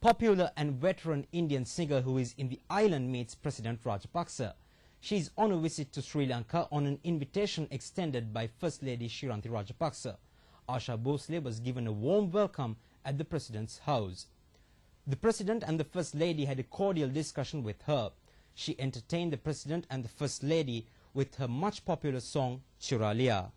Popular and veteran Indian singer who is in the island meets President Rajapaksa. She is on a visit to Sri Lanka on an invitation extended by First Lady Shiranti Rajapaksa. Asha Bhosle was given a warm welcome at the President's house. The President and the First Lady had a cordial discussion with her. She entertained the President and the First Lady with her much popular song Churalia.